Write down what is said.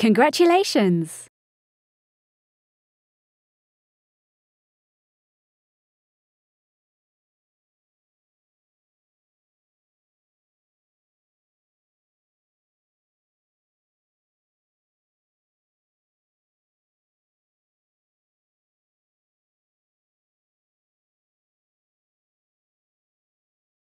Congratulations!